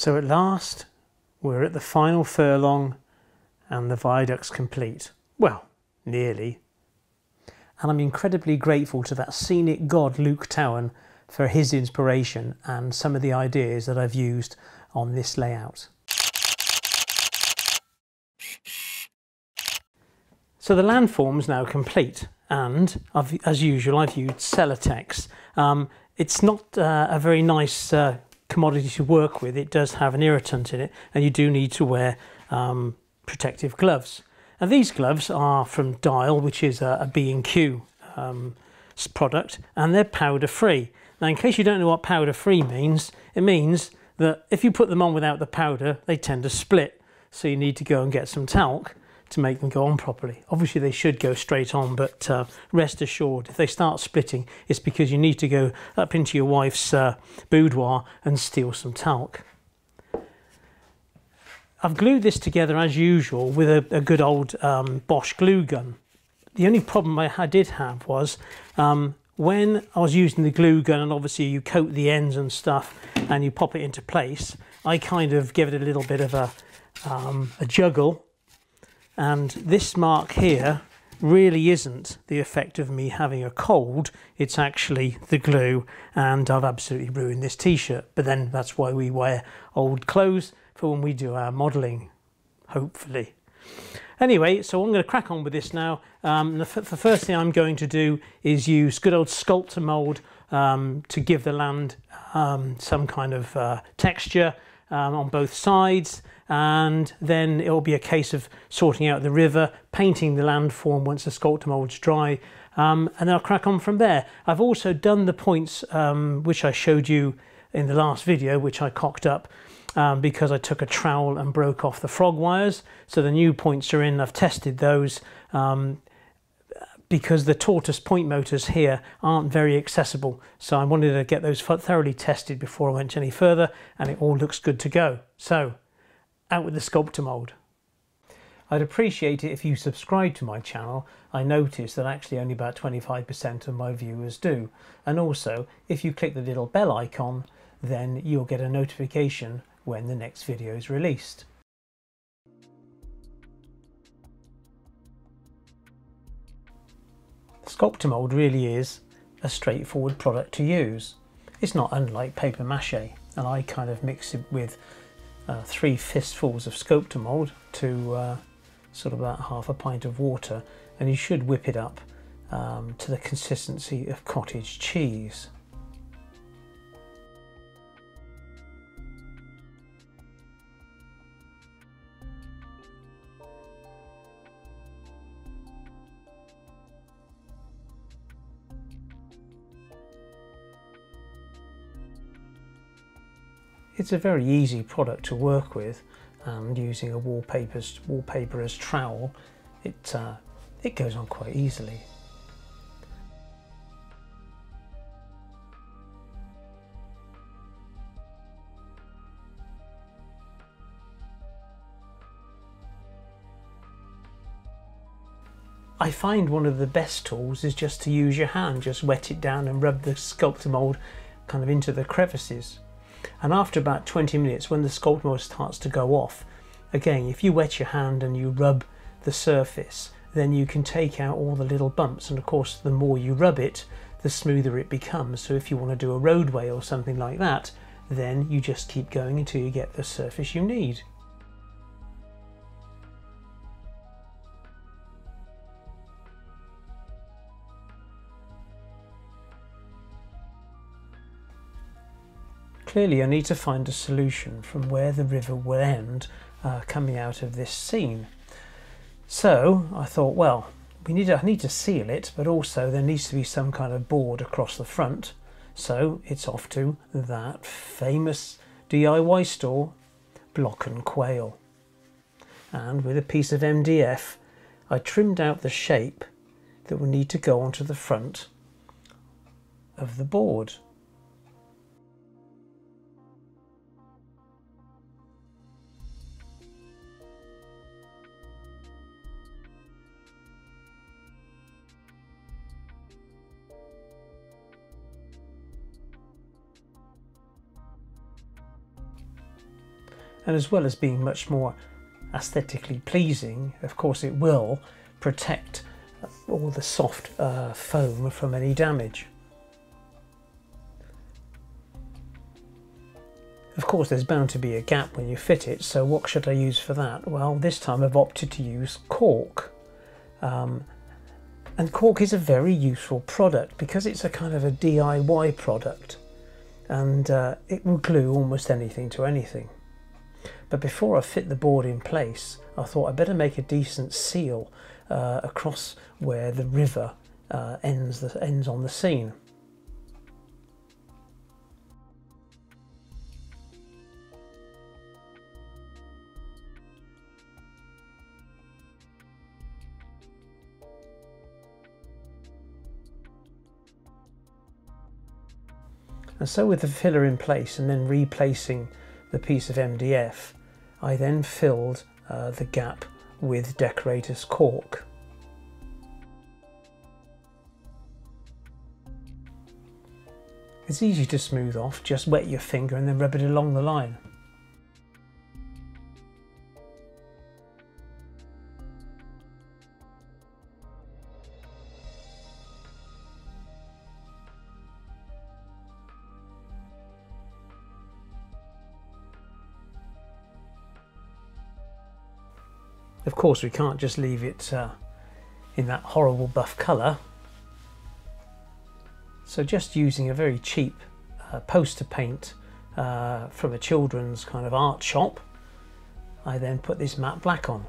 So at last, we're at the final furlong and the viaduct's complete. Well, nearly. And I'm incredibly grateful to that scenic god Luke Towan for his inspiration and some of the ideas that I've used on this layout. So the landform is now complete and I've, as usual I've used Celotex. Um, it's not uh, a very nice uh, commodity to work with. It does have an irritant in it and you do need to wear um, protective gloves. And these gloves are from Diall, which is a, a B&Q um, product, and they're powder free. Now, in case you don't know what powder free means, it means that if you put them on without the powder, they tend to split. So you need to go and get some talc to make them go on properly. Obviously they should go straight on, but uh, rest assured, if they start splitting, it's because you need to go up into your wife's uh, boudoir and steal some talc. I've glued this together as usual with a, a good old um, Bosch glue gun. The only problem I did have was um, when I was using the glue gun and obviously you coat the ends and stuff and you pop it into place, I kind of give it a little bit of a, um, a juggle and this mark here really isn't the effect of me having a cold, it's actually the glue and I've absolutely ruined this t-shirt. But then that's why we wear old clothes for when we do our modelling, hopefully. Anyway, so I'm going to crack on with this now. Um, the, the, first thing I'm going to do is use good old Sculptamold um, to give the land um, some kind of uh, texture um, on both sides and then it will be a case of sorting out the river, painting the landform once the Sculptamold's dry, um, and then I'll crack on from there. I've also done the points um, which I showed you in the last video, which I cocked up um, because I took a trowel and broke off the frog wires. So the new points are in, I've tested those um, because the tortoise point motors here aren't very accessible. So I wanted to get those thoroughly tested before I went any further and it all looks good to go. So out with the Sculptamold. I'd appreciate it if you subscribe to my channel. I notice that actually only about 25% of my viewers do. And also, if you click the little bell icon, then you'll get a notification when the next video is released. Sculptamold really is a straightforward product to use. It's not unlike paper mache and I kind of mix it with uh, three fistfuls of Sculptamold to uh, sort of about half a pint of water and you should whip it up um, to the consistency of cottage cheese. It's a very easy product to work with and using a wallpaper's, wallpaper as trowel it, uh, it goes on quite easily. I find one of the best tools is just to use your hand, just wet it down and rub the Sculptamold kind of into the crevices. And after about 20 minutes, when the Sculptamold starts to go off, again, if you wet your hand and you rub the surface, then you can take out all the little bumps. And of course, the more you rub it, the smoother it becomes. So if you want to do a roadway or something like that, then you just keep going until you get the surface you need. Clearly I need to find a solution from where the river will end uh, coming out of this scene. So I thought, well, we need, I need to seal it, but also there needs to be some kind of board across the front. So it's off to that famous DIY store, Block and Quayle. And with a piece of MDF, I trimmed out the shape that will need to go onto the front of the board. And as well as being much more aesthetically pleasing, of course it will protect all the soft uh, foam from any damage. Of course there's bound to be a gap when you fit it, so what should I use for that? Well, this time I've opted to use caulk. Um, and caulk is a very useful product because it's a kind of a DIY product and uh, it will glue almost anything to anything. But before I fit the board in place, I thought I'd better make a decent seal uh, across where the river uh, ends, the, ends on the scene. And so with the filler in place and then replacing the piece of MDF, I then filled uh, the gap with decorator's caulk. It's easy to smooth off, just wet your finger and then rub it along the line. Of course we can't just leave it uh, in that horrible buff colour. So just using a very cheap uh, poster paint uh, from a children's kind of art shop, I then put this matte black on.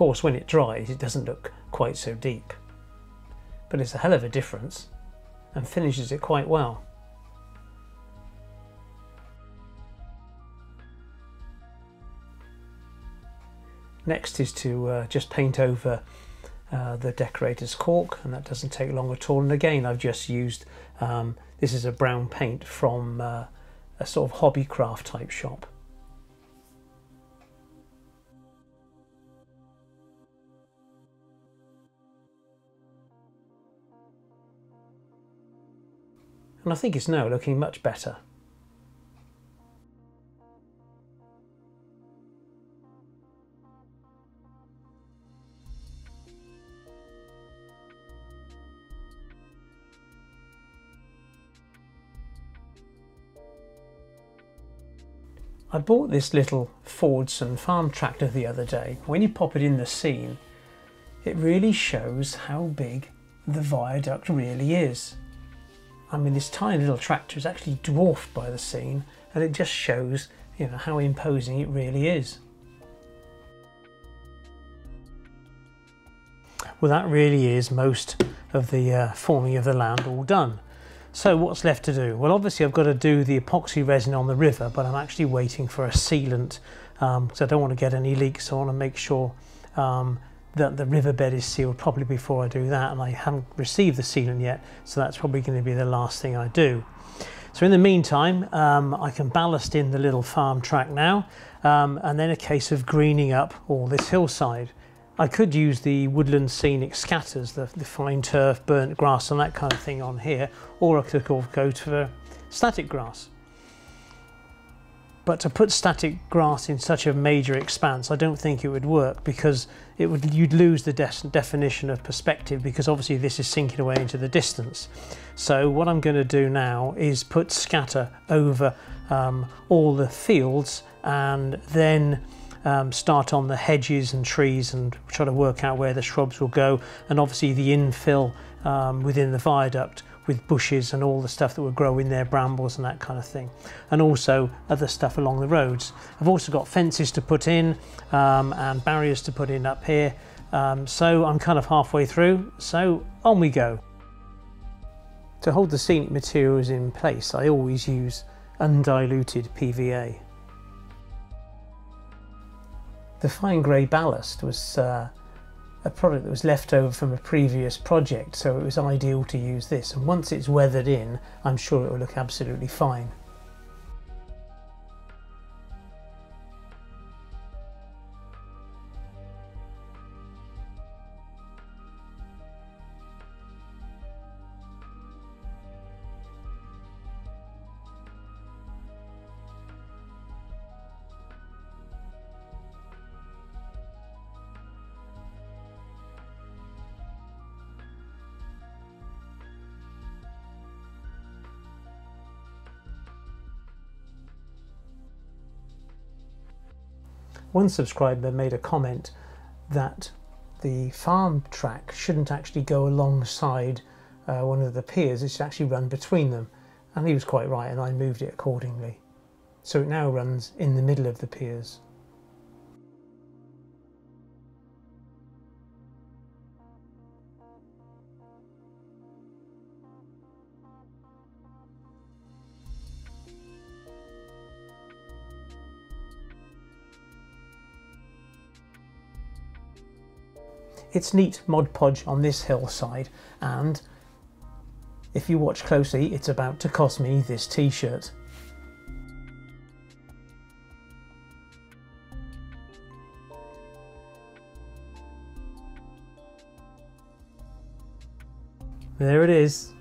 Course, when it dries, it doesn't look quite so deep. But it's a hell of a difference and finishes it quite well. Next is to uh, just paint over uh, the decorator's caulk and that doesn't take long at all and again I've just used um, this is a brown paint from uh, a sort of hobby craft type shop and I think it's now looking much better. I bought this little Fordson farm tractor the other day. When you pop it in the scene, it really shows how big the viaduct really is. I mean, this tiny little tractor is actually dwarfed by the scene, and it just shows, you know, how imposing it really is. Well, that really is most of the uh, forming of the land all done. So what's left to do? Well, obviously I've got to do the epoxy resin on the river, but I'm actually waiting for a sealant because um, I don't want to get any leaks. I want to make sure um, that the riverbed is sealed properly before I do that and I haven't received the sealant yet so that's probably going to be the last thing I do. So in the meantime um, I can ballast in the little farm track now um, and then a case of greening up all this hillside. I could use the woodland scenic scatters, the, the fine turf, burnt grass and that kind of thing on here or I could go for static grass. But to put static grass in such a major expanse, I don't think it would work because it would you'd lose the de definition of perspective because obviously this is sinking away into the distance. So what I'm going to do now is put scatter over um, all the fields and then um, start on the hedges and trees and try to work out where the shrubs will go and obviously the infill um, within the viaduct with bushes and all the stuff that would grow in there, brambles and that kind of thing. And also other stuff along the roads. I've also got fences to put in um, and barriers to put in up here. Um, so I'm kind of halfway through, so on we go. To hold the scenic materials in place, I always use undiluted PVA. The fine grey ballast was uh, a product that was left over from a previous project so it was ideal to use this and once it's weathered in I'm sure it will look absolutely fine. One subscriber made a comment that the farm track shouldn't actually go alongside uh, one of the piers, it should actually run between them. And he was quite right, and I moved it accordingly. So it now runs in the middle of the piers. It's neat Mod Podge on this hillside and if you watch closely it's about to cost me this t-shirt. There it is.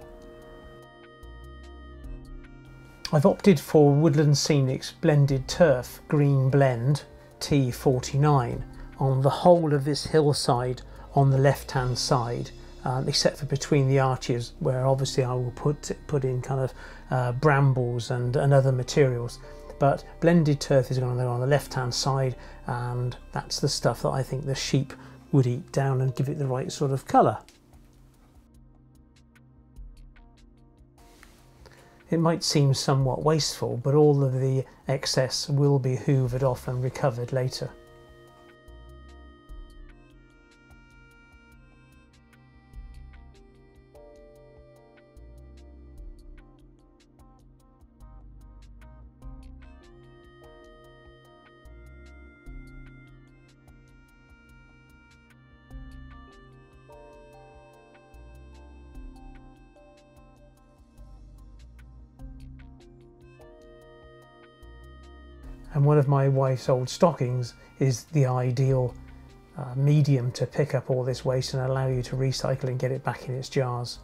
I've opted for Woodland Scenics Blended Turf Green Blend T49 on the whole of this hillside on the left hand side um, except for between the arches where obviously I will put put in kind of uh, brambles and, and other materials but blended turf is going to go on the left hand side and that's the stuff that I think the sheep would eat down and give it the right sort of colour. It might seem somewhat wasteful but all of the excess will be hoovered off and recovered later. Wife's old stockings is the ideal uh, medium to pick up all this waste and allow you to recycle and get it back in its jars.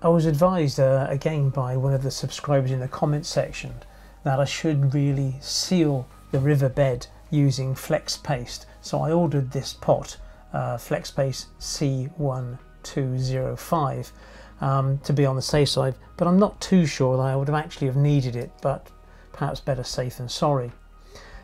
I was advised uh, again by one of the subscribers in the comments section that I should really seal the riverbed using flex paste. So I ordered this pot, uh, flex paste C1205 um, to be on the safe side, but I'm not too sure that I would have actually have needed it, but perhaps better safe than sorry.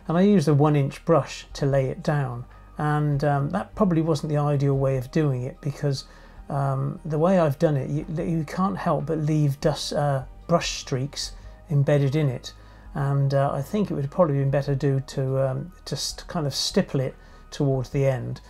And I used a one inch brush to lay it down, and um, that probably wasn't the ideal way of doing it because um, the way I've done it, you, you can't help but leave dust, uh, brush streaks embedded in it. And uh, I think it would probably been better do to um, just kind of stipple it towards the end.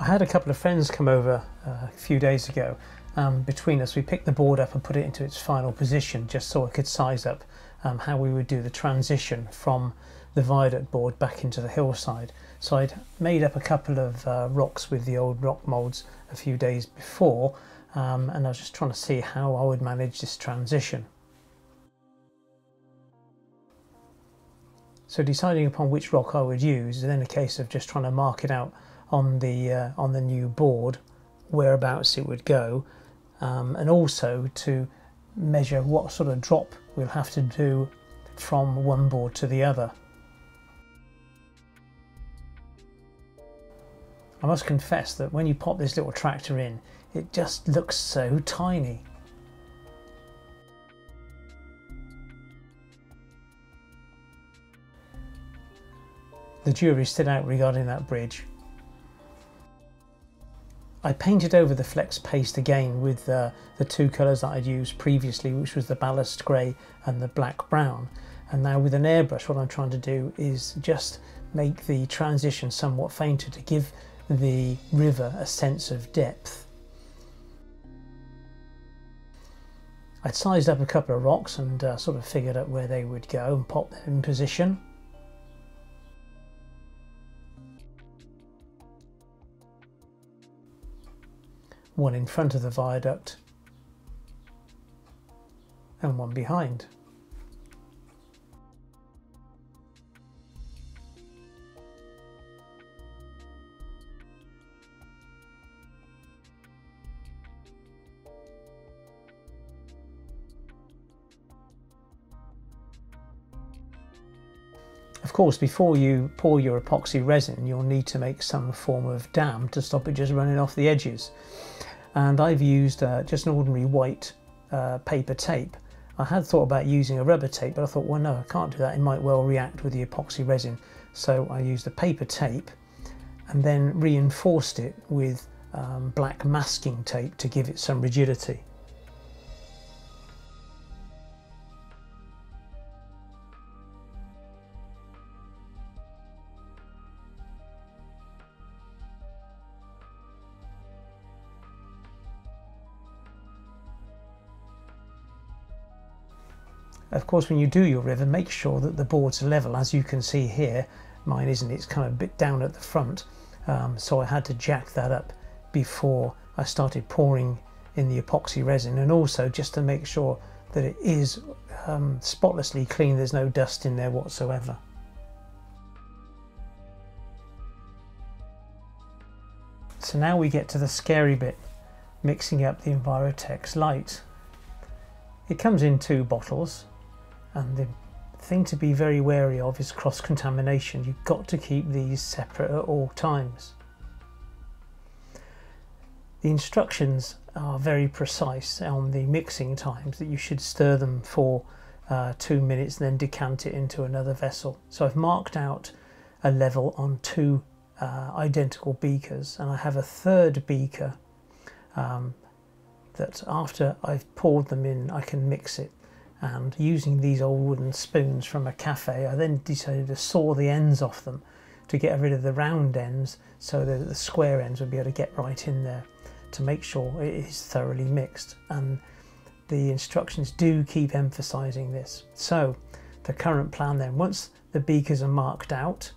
I had a couple of friends come over uh, a few days ago. Um, between us, we picked the board up and put it into its final position just so I could size up um, how we would do the transition from the viaduct board back into the hillside. So I'd made up a couple of uh, rocks with the old rock moulds a few days before um, and I was just trying to see how I would manage this transition. So deciding upon which rock I would use is then a case of just trying to mark it out on the uh, on the new board whereabouts it would go um, and also to measure what sort of drop we'll have to do from one board to the other. I must confess that when you pop this little tractor in it just looks so tiny. The jury's still out regarding that bridge. I painted over the flex paste again with uh, the two colours that I'd used previously, which was the ballast grey and the black brown. And now with an airbrush, what I'm trying to do is just make the transition somewhat fainter to give the river a sense of depth. I'd sized up a couple of rocks and uh, sort of figured out where they would go and pop them in position. One in front of the viaduct and one behind. Of course, before you pour your epoxy resin, you'll need to make some form of dam to stop it just running off the edges. And I've used uh, just an ordinary white uh, paper tape. I had thought about using a rubber tape, but I thought, well, no, I can't do that. It might well react with the epoxy resin. So I used a paper tape and then reinforced it with um, black masking tape to give it some rigidity. Of course, when you do your river, make sure that the boards level. As you can see here, mine isn't, it's kind of a bit down at the front. Um, so I had to jack that up before I started pouring in the epoxy resin and also just to make sure that it is um, spotlessly clean, there's no dust in there whatsoever. So now we get to the scary bit, mixing up the Envirotex Light. It comes in two bottles, and the thing to be very wary of is cross-contamination. You've got to keep these separate at all times. The instructions are very precise on the mixing times that you should stir them for uh, two minutes and then decant it into another vessel. So I've marked out a level on two uh, identical beakers and I have a third beaker um, that after I've poured them in I can mix it and using these old wooden spoons from a cafe I then decided to saw the ends off them to get rid of the round ends so that the square ends would be able to get right in there to make sure it is thoroughly mixed. And the instructions do keep emphasizing this. So the current plan then once the beakers are marked out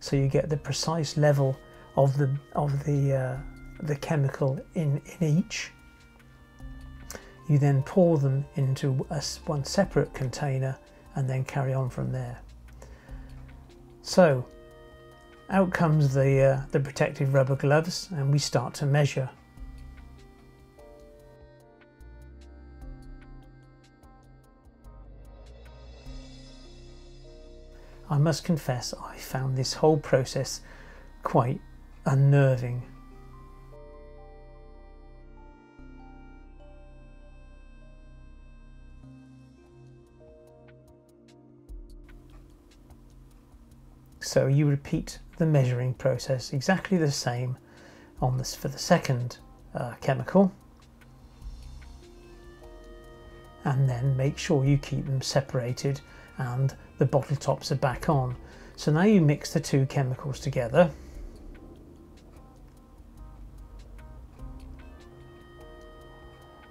so you get the precise level of the of the uh, the chemical in in each you then pour them into a, one separate container and then carry on from there. So out comes the, uh, the protective rubber gloves and we start to measure. I must confess I found this whole process quite unnerving. So you repeat the measuring process exactly the same on this for the second uh, chemical and then make sure you keep them separated and the bottle tops are back on. So now you mix the two chemicals together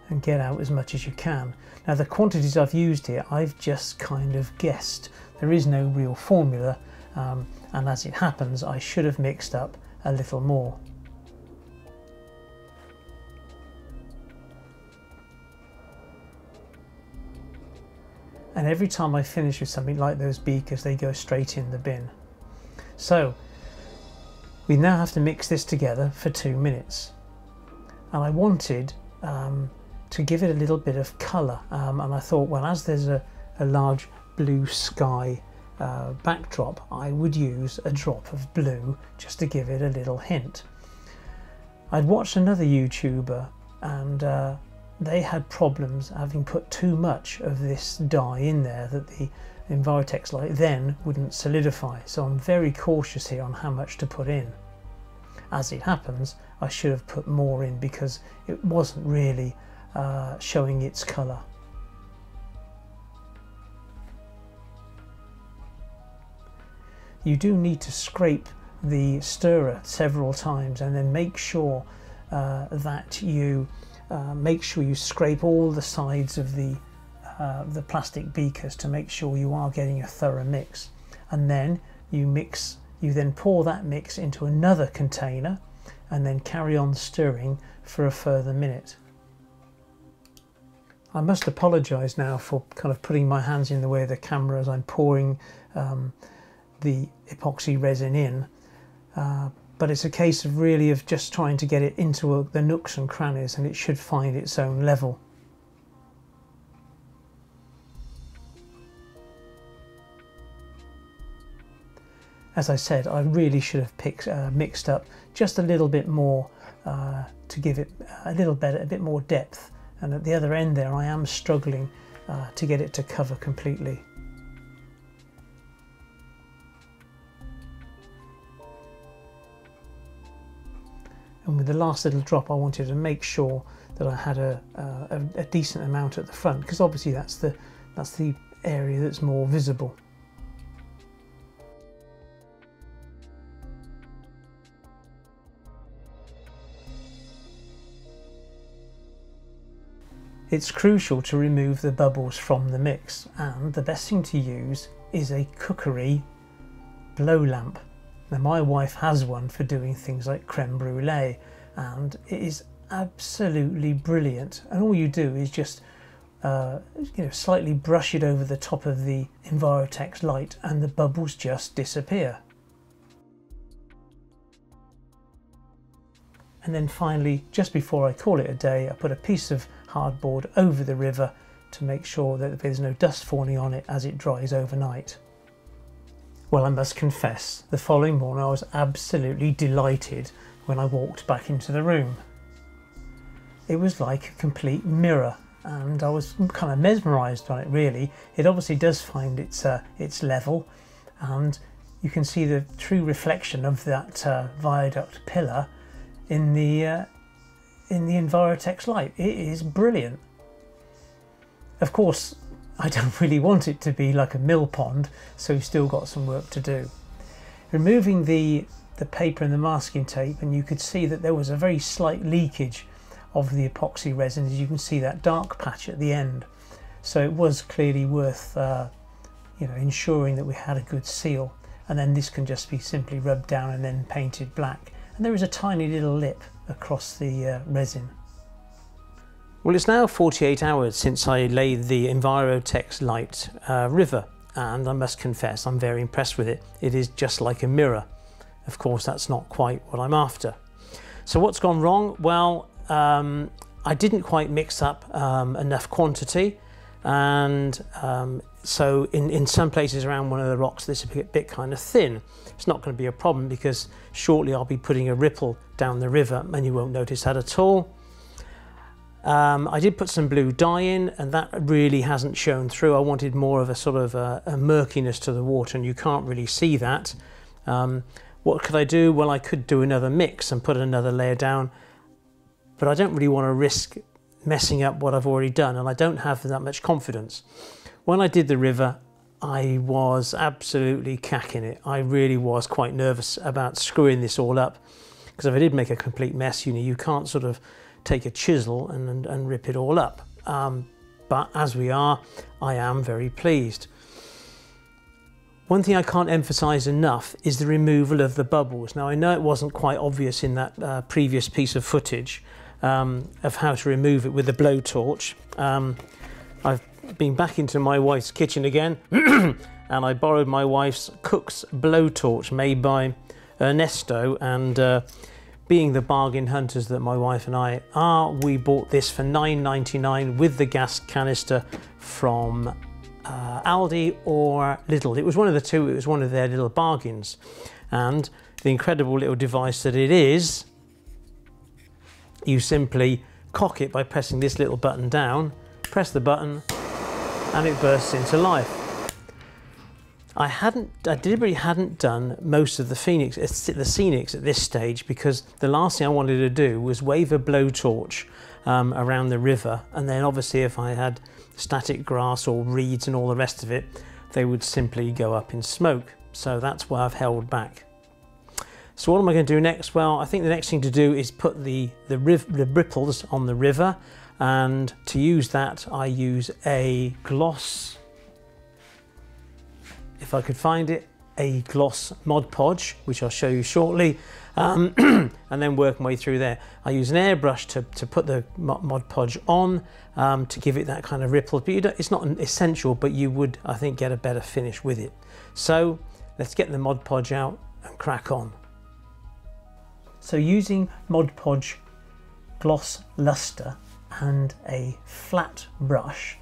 and get out as much as you can. Now the quantities I've used here I've just kind of guessed. There is no real formula um, and as it happens I should have mixed up a little more. And every time I finish with something like those beakers they go straight in the bin. So we now have to mix this together for two minutes and I wanted um, to give it a little bit of colour um, and I thought well as there's a, a large blue sky uh, backdrop, I would use a drop of blue just to give it a little hint. I'd watched another YouTuber and uh, they had problems having put too much of this dye in there that the Envirotex light then wouldn't solidify. So I'm very cautious here on how much to put in. As it happens, I should have put more in because it wasn't really uh, showing its colour. You do need to scrape the stirrer several times and then make sure uh, that you uh, make sure you scrape all the sides of the uh, the plastic beakers to make sure you are getting a thorough mix and then you mix you then pour that mix into another container and then carry on stirring for a further minute. I must apologise now for kind of putting my hands in the way of the camera as I'm pouring um, the epoxy resin in. Uh, but it's a case of really of just trying to get it into a, the nooks and crannies and it should find its own level. As I said, I really should have picked, uh, mixed up just a little bit more uh, to give it a little better, a bit more depth. And at the other end there, I am struggling uh, to get it to cover completely. And with the last little drop, I wanted to make sure that I had a, a, a decent amount at the front, because obviously that's the, that's the area that's more visible. It's crucial to remove the bubbles from the mix and the best thing to use is a cookery blow lamp. Now my wife has one for doing things like creme brulee and it is absolutely brilliant and all you do is just uh, you know slightly brush it over the top of the Envirotex light and the bubbles just disappear. And then finally, just before I call it a day, I put a piece of hardboard over the river to make sure that there's no dust falling on it as it dries overnight. Well, I must confess, the following morning I was absolutely delighted when I walked back into the room. It was like a complete mirror and I was kind of mesmerised on it really. It obviously does find its, uh, its level and you can see the true reflection of that uh, viaduct pillar in the uh, in the Envirotex light. It is brilliant. Of course, I don't really want it to be like a mill pond, so we've still got some work to do. Removing the, the paper and the masking tape, and you could see that there was a very slight leakage of the epoxy resin, as you can see that dark patch at the end. So it was clearly worth uh, you know, ensuring that we had a good seal. And then this can just be simply rubbed down and then painted black. And there is a tiny little lip across the uh, resin. Well, it's now 48 hours since I laid the Envirotex Light uh, River, and I must confess I'm very impressed with it. It is just like a mirror. Of course, that's not quite what I'm after. So what's gone wrong? Well, um, I didn't quite mix up um, enough quantity, and um, so in, in some places around one of the rocks, this is a bit, bit kind of thin. It's not going to be a problem because shortly I'll be putting a ripple down the river and you won't notice that at all. Um, I did put some blue dye in and that really hasn't shown through. I wanted more of a sort of a, a murkiness to the water and you can't really see that. Um, what could I do? Well, I could do another mix and put another layer down, but I don't really want to risk messing up what I've already done and I don't have that much confidence. When I did the river, I was absolutely cacking it. I really was quite nervous about screwing this all up because if I did make a complete mess, you know, you can't sort of take a chisel and, and, and rip it all up. Um, but as we are, I am very pleased. One thing I can't emphasize enough is the removal of the bubbles. Now I know it wasn't quite obvious in that uh, previous piece of footage um, of how to remove it with a blowtorch. Um, I've been back into my wife's kitchen again and I borrowed my wife's cook's blowtorch made by Ernesto and uh, being the bargain hunters that my wife and I are, we bought this for $9.99 with the gas canister from uh, Aldi or Lidl. It was one of the two, it was one of their little bargains. And the incredible little device that it is, you simply cock it by pressing this little button down, press the button, and it bursts into life. I hadn't, I deliberately hadn't done most of the Phoenix, uh, the Scenics at this stage because the last thing I wanted to do was wave a blowtorch um, around the river, and then obviously if I had static grass or reeds and all the rest of it, they would simply go up in smoke. So that's why I've held back. So what am I going to do next? Well, I think the next thing to do is put the, the, the ripples on the river and to use that I use a gloss if I could find it a gloss Mod Podge which I'll show you shortly um, and then work my way through there. I use an airbrush to, to put the Mod Podge on um, to give it that kind of ripple but it's not essential but you would I think get a better finish with it. So let's get the Mod Podge out and crack on. So using Mod Podge gloss luster and a flat brush,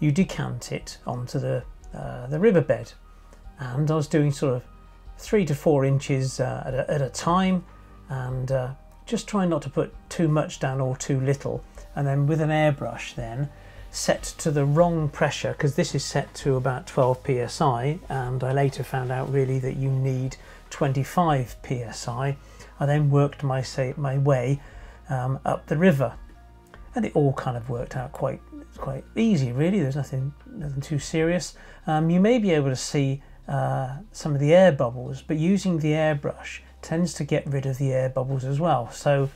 you decant it onto the, uh, the riverbed. And I was doing sort of three to four inches uh, at, a, at, a, time and uh, just trying not to put too much down or too little. And then with an airbrush then set to the wrong pressure because this is set to about 12 psi and I later found out really that you need 25 psi I then worked my say my way um, up the river and it all kind of worked out quite quite easy really. There's nothing nothing too serious. Um, you may be able to see uh, some of the air bubbles but using the airbrush tends to get rid of the air bubbles as well. So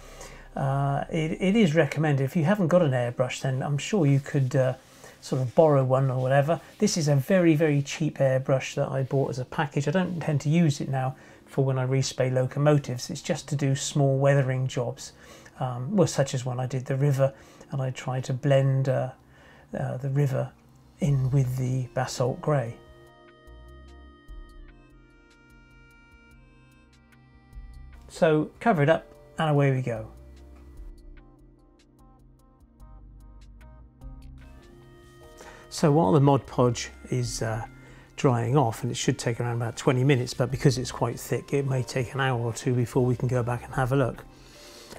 uh, it, it is recommended. If you haven't got an airbrush then I'm sure you could uh, sort of borrow one or whatever. This is a very very cheap airbrush that I bought as a package. I don't intend to use it now for when I respray locomotives. It's just to do small weathering jobs um, well such as when I did the river and I tried to blend uh, uh, the river in with the basalt grey. So cover it up and away we go. So while the Mod Podge is uh, drying off, and it should take around about 20 minutes, but because it's quite thick, it may take an hour or two before we can go back and have a look.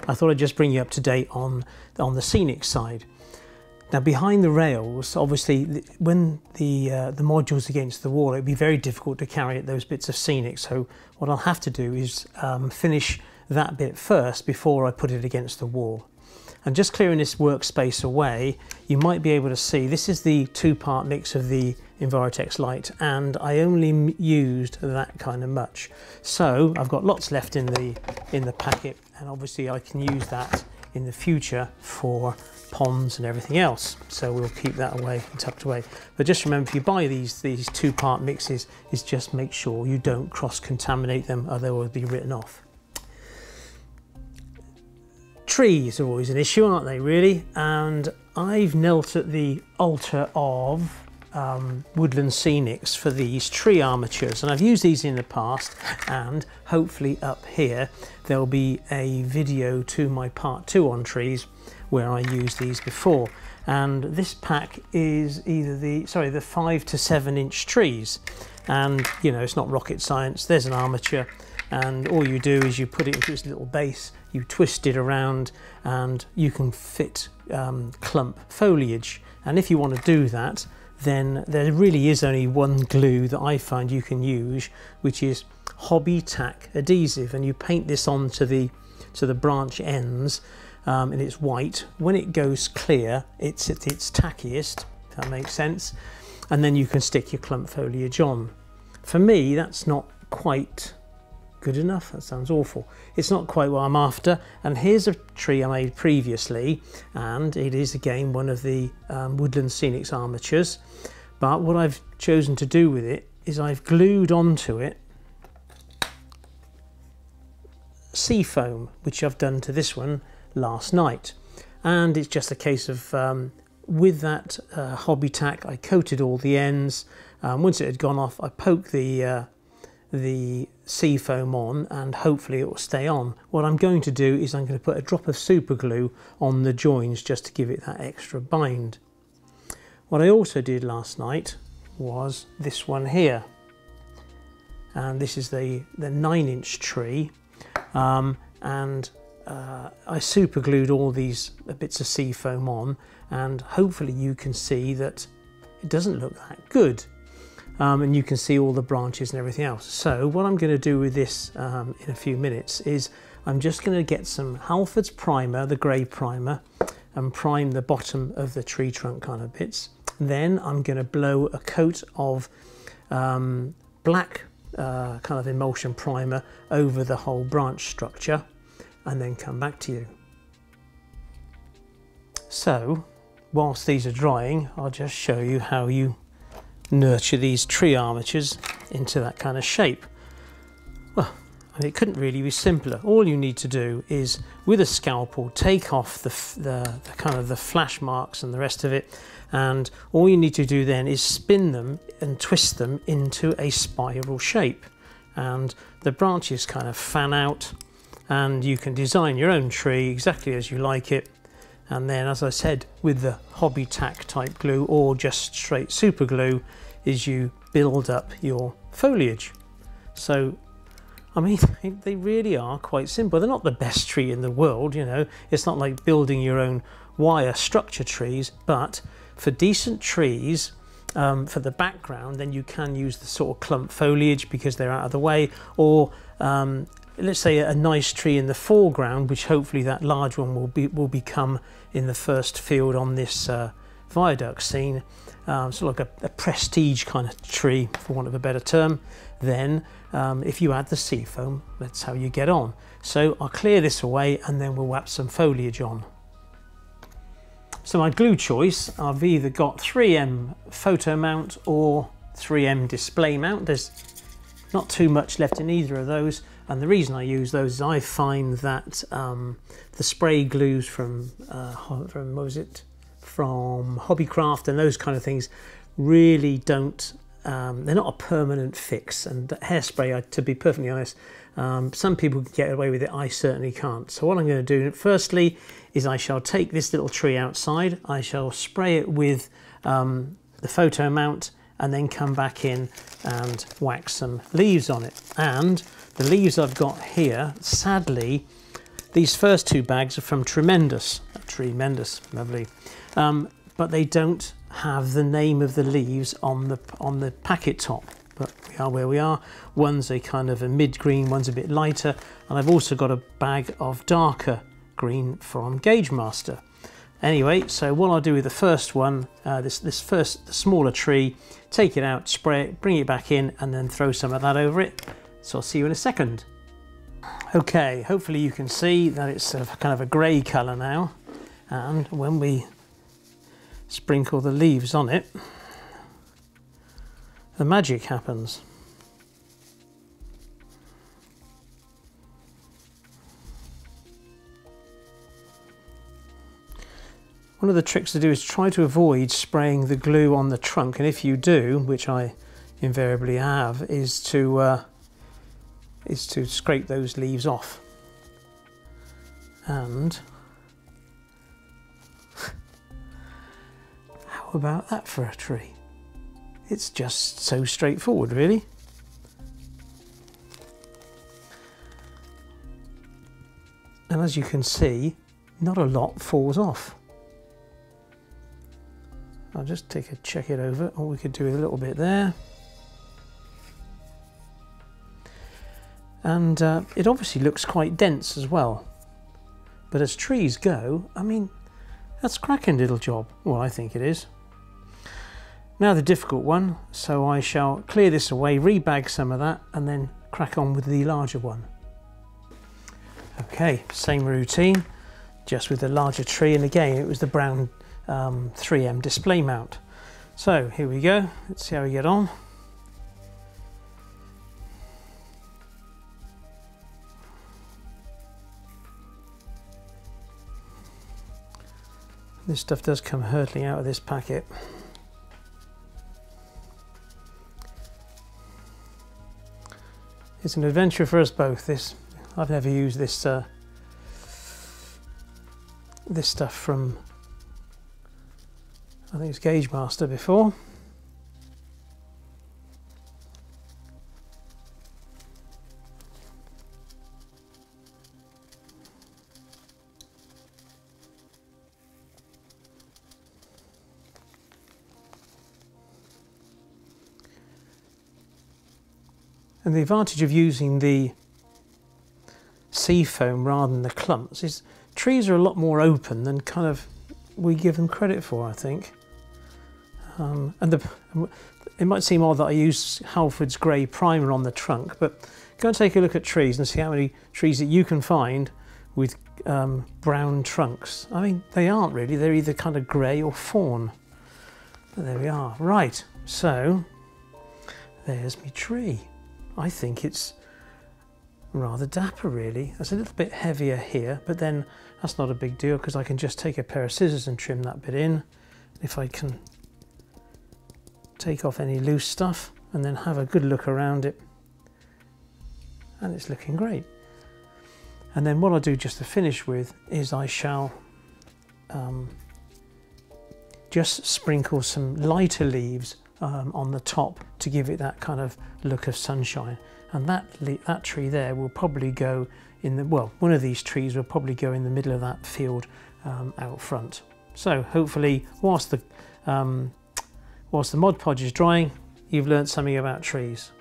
I thought I'd just bring you up to date on, on the scenic side. Now behind the rails, obviously when the, uh, the module's against the wall, it'd be very difficult to carry those bits of scenic. So what I'll have to do is um, finish that bit first before I put it against the wall. And just clearing this workspace away, you might be able to see, this is the two-part mix of the Envirotex light and I only used that kind of much. So I've got lots left in the, in the packet and obviously I can use that in the future for ponds and everything else. So we'll keep that away and tucked away. But just remember, if you buy these these two-part mixes, is just make sure you don't cross-contaminate them, or they will be written off. Trees are always an issue, aren't they, really? And I've knelt at the altar of um, woodland scenics for these tree armatures. And I've used these in the past and hopefully up here there'll be a video to my part two on trees where I used these before. And this pack is either the sorry the five to seven inch trees. And you know it's not rocket science. There's an armature. And all you do is you put it into this little base you twist it around and you can fit um, clump foliage. And if you want to do that then there really is only one glue that I find you can use, which is Hob-e-Tac adhesive, and you paint this onto the to the branch ends, um, and it's white. When it goes clear, it's at its tackiest. If that makes sense, and then you can stick your clump foliage on. For me, that's not quite good enough. That sounds awful. It's not quite what I'm after. And here's a tree I made previously, and it is again one of the um, Woodland Scenics armatures. But what I've chosen to do with it is I've glued onto it sea foam, which I've done to this one last night. And it's just a case of, um, with that uh, Hob-e-Tac, I coated all the ends. Um, once it had gone off, I poked the uh, the sea foam on and hopefully it will stay on. What I'm going to do is I'm going to put a drop of super glue on the joins just to give it that extra bind. What I also did last night was this one here and this is the, the 9 inch tree um, and uh, I super glued all these bits of sea foam on and hopefully you can see that it doesn't look that good um, and you can see all the branches and everything else. So what I'm going to do with this um, in a few minutes is I'm just going to get some Halford's primer, the grey primer, and prime the bottom of the tree trunk kind of bits. Then I'm going to blow a coat of um, black uh, kind of emulsion primer over the whole branch structure and then come back to you. So whilst these are drying, I'll just show you how you nurture these tree armatures into that kind of shape. Well, it couldn't really be simpler. All you need to do is, with a scalpel, take off the, the, the kind of the flash marks and the rest of it, and all you need to do then is spin them and twist them into a spiral shape. And the branches kind of fan out, and you can design your own tree exactly as you like it and then as I said with the Hob-e-Tac type glue or just straight super glue is you build up your foliage so I mean, they really are quite simple. They're not the best tree in the world, you know. It's not like building your own wire structure trees, but for decent trees, um, for the background, then you can use the sort of clump foliage because they're out of the way, or um, let's say a nice tree in the foreground, which hopefully that large one will be will become in the first field on this uh, viaduct scene. Um, so like a, a, prestige kind of tree, for want of a better term. Then, um, if you add the seafoam, that's how you get on. So I'll clear this away and then we'll wrap some foliage on. So my glue choice, I've either got 3M photo mount or 3M display mount. There's not too much left in either of those. And the reason I use those is I find that um, the spray glues from, uh, from, what was it, from Hobbycraft and those kind of things really don't, um, they're not a permanent fix. And hairspray, to be perfectly honest, um, some people can get away with it, I certainly can't. So what I'm going to do firstly is I shall take this little tree outside, I shall spray it with um, the photo mount and then come back in and wax some leaves on it. And the leaves I've got here, sadly, these first two bags are from Treemendus, Treemendus, lovely, um, but they don't have the name of the leaves on the on the packet top but we are where we are. One's a kind of a mid-green, one's a bit lighter, and I've also got a bag of darker green from Gaugemaster. Anyway, so what I'll do with the first one, uh, this, this first smaller tree, take it out, spray it, bring it back in, and then throw some of that over it. So I'll see you in a second. Okay, hopefully you can see that it's kind of a grey colour now. And when we sprinkle the leaves on it, the magic happens. One of the tricks to do is try to avoid spraying the glue on the trunk and if you do, which I invariably have, is to uh, is to scrape those leaves off. And how about that for a tree? It's just so straightforward, really. And as you can see, not a lot falls off. I'll just take a check it over, or we could do a little bit there. And uh, it obviously looks quite dense as well. But as trees go, I mean, that's cracking little job. Well, I think it is. Now the difficult one, so I shall clear this away, rebag some of that and then crack on with the larger one. Okay, same routine, just with the larger tree and again it was the brown um, 3M display mount. So here we go, let's see how we get on. This stuff does come hurtling out of this packet. It's an adventure for us both. This I've never used this uh, this stuff from I think it's Gaugemaster before. And the advantage of using the sea foam rather than the clumps is trees are a lot more open than kind of we give them credit for, I think. Um, and the, it might seem odd that I use Halford's grey primer on the trunk, but go and take a look at trees and see how many trees that you can find with um, brown trunks. I mean, they aren't really, they're either kind of grey or fawn. But there we are. Right, so there's my tree. I think it's rather dapper really. It's a little bit heavier here, but then that's not a big deal because I can just take a pair of scissors and trim that bit in. If I can take off any loose stuff and then have a good look around it. And it's looking great. And then what I'll do just to finish with is I shall um, just sprinkle some lighter leaves um, on the top to give it that kind of look of sunshine. and that that tree there will probably go in the well one of these trees will probably go in the middle of that field um, out front. So hopefully whilst the um, whilst the Mod Podge is drying you've learnt something about trees.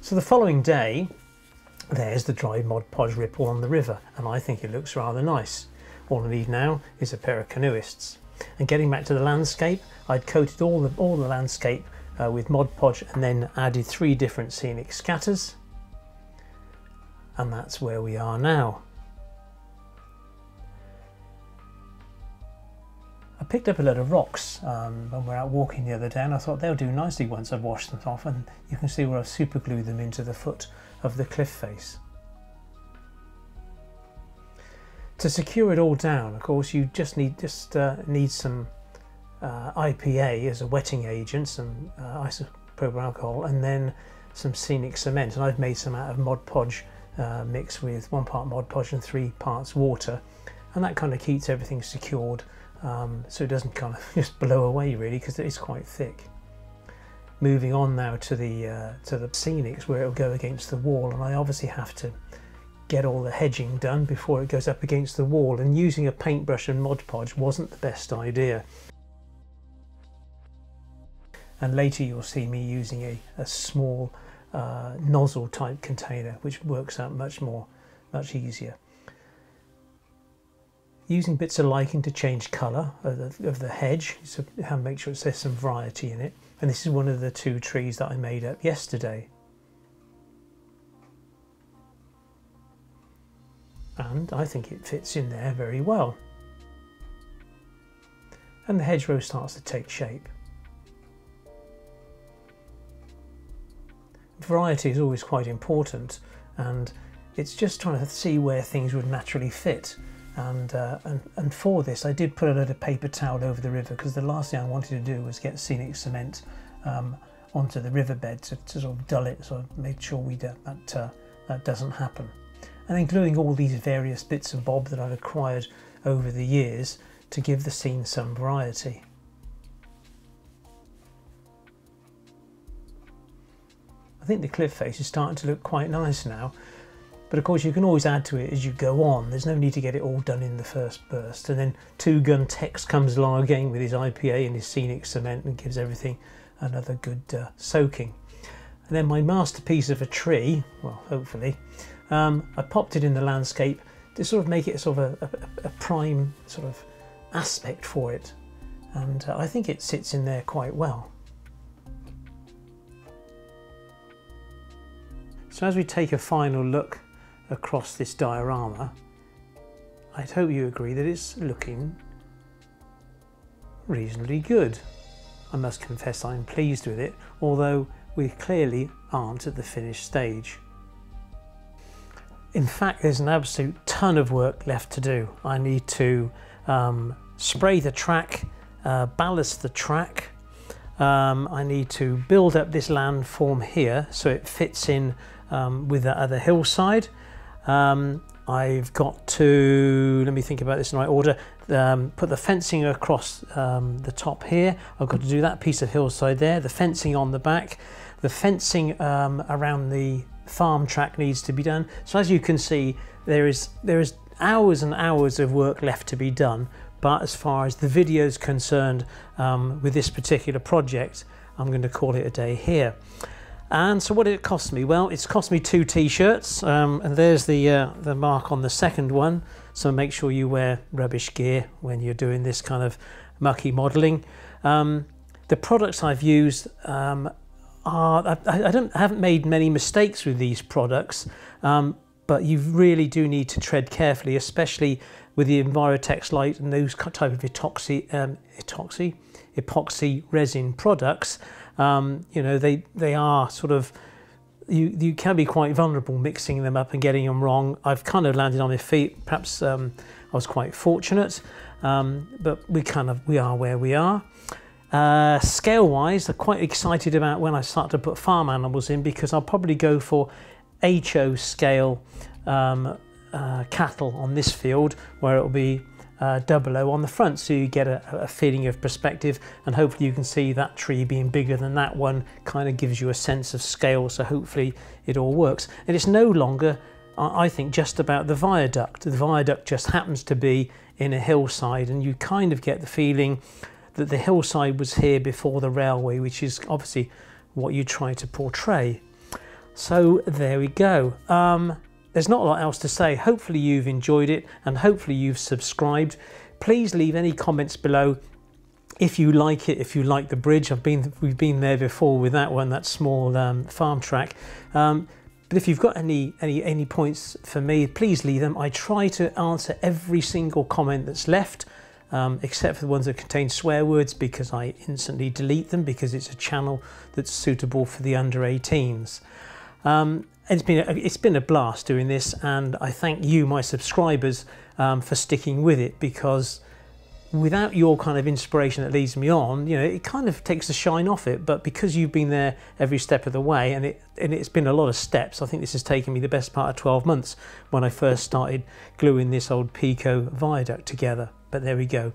So the following day there's the dry Mod Podge ripple on the river and I think it looks rather nice. All I need now is a pair of canoeists and getting back to the landscape I'd coated all the all the landscape uh, with Mod Podge and then added three different scenic scatters and that's where we are now. I picked up a load of rocks um, when we were out walking the other day and I thought they'll do nicely once I've washed them off and you can see where I've superglued them into the foot of the cliff face. To secure it all down, of course, you just need just uh, need some uh, IPA as a wetting agent, some uh, isopropyl alcohol, and then some scenic cement. And I've made some out of Mod Podge uh, mixed with one part Mod Podge and three parts water. And that kind of keeps everything secured um, so it doesn't kind of just blow away really because it is quite thick. Moving on now to the uh, to the scenics where it'll go against the wall and I obviously have to get all the hedging done before it goes up against the wall and using a paintbrush and Mod Podge wasn't the best idea. And later you'll see me using a, a small uh, nozzle type container which works out much more much easier. Using bits of lichen to change colour of the, of the hedge so make sure there's some variety in it. And this is one of the two trees that I made up yesterday and I think it fits in there very well. And the hedgerow starts to take shape. Variety is always quite important and it's just trying to see where things would naturally fit. And, uh, and, and for this I did put a little paper towel over the river because the last thing I wanted to do was get scenic cement um, onto the riverbed to, to, sort of dull it so I made sure we that, uh, that doesn't happen and including all these various bits of bob that I've acquired over the years to give the scene some variety. I think the cliff face is starting to look quite nice now. But of course you can always add to it as you go on. There's no need to get it all done in the first burst. And then Two Gun Tex comes along again with his IPA and his scenic cement and gives everything another good uh, soaking. And then my masterpiece of a tree, well hopefully, um, I popped it in the landscape to sort of make it sort of a, a, a prime sort of aspect for it. And uh, I think it sits in there quite well. So as we take a final look across this diorama, I'd hope you agree that it's looking reasonably good. I must confess I'm pleased with it, although we clearly aren't at the finished stage. In fact, there's an absolute ton of work left to do. I need to um, spray the track, uh, ballast the track, um, I need to build up this landform here so it fits in um, with the other hillside. Um, I've got to, let me think about this in right order, um, put the fencing across um, the top here. I've got to do that piece of hillside there, the fencing on the back, the fencing um, around the farm track needs to be done. So as you can see, there is, there is hours and hours of work left to be done. But as far as the video is concerned um, with this particular project, I'm going to call it a day here. And so what did it cost me? Well, it's cost me two t-shirts um, and there's the, uh, the mark on the second one. So make sure you wear rubbish gear when you're doing this kind of mucky modelling. Um, the products I've used um, are, I, I, don't, I haven't made many mistakes with these products, um, but you really do need to tread carefully, especially with the Envirotex Light and those type of epoxy, um, epoxy, resin products um, you know, they, they are sort of, you, you can be quite vulnerable mixing them up and getting them wrong. I've kind of landed on my feet. Perhaps um, I was quite fortunate, um, but we kind of, we are where we are. Uh, scale wise, I'm quite excited about when I start to put farm animals in because I'll probably go for HO scale um, uh, cattle on this field where it'll be uh, double O on the front. So you get a, a, feeling of perspective and hopefully you can see that tree being bigger than that one kind of gives you a sense of scale. So hopefully it all works. And it's no longer I think just about the viaduct. The viaduct just happens to be in a hillside and you kind of get the feeling that the hillside was here before the railway which is obviously what you try to portray so there we go um, there's not a lot else to say. Hopefully you've enjoyed it and hopefully you've subscribed. Please leave any comments below if you like it, if you like the bridge. I've been, we've been there before with that one, that small um, farm track. Um, but if you've got any, any, any points for me, please leave them. I try to answer every single comment that's left. Um, except for the ones that contain swear words because I instantly delete them because it's a channel that's suitable for the under 18s. Um, it's been a, it's been a blast doing this, and I thank you, my subscribers, um, for sticking with it because without your kind of inspiration that leads me on, you know, it kind of takes the shine off it. But because you've been there every step of the way, and it and it's been a lot of steps. I think this has taken me the best part of 12 months when I first started gluing this old Peco viaduct together. But there we go.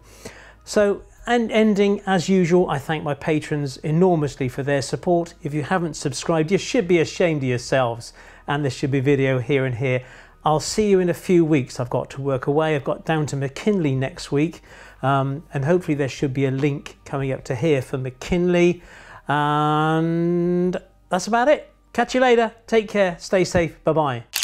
So and ending, as usual, I thank my patrons enormously for their support. If you haven't subscribed, you should be ashamed of yourselves. And there should be video here and here. I'll see you in a few weeks. I've got to work away. I've got down to McKinley next week. Um, and hopefully there should be a link coming up to here for McKinley. And that's about it. Catch you later. Take care. Stay safe. Bye-bye.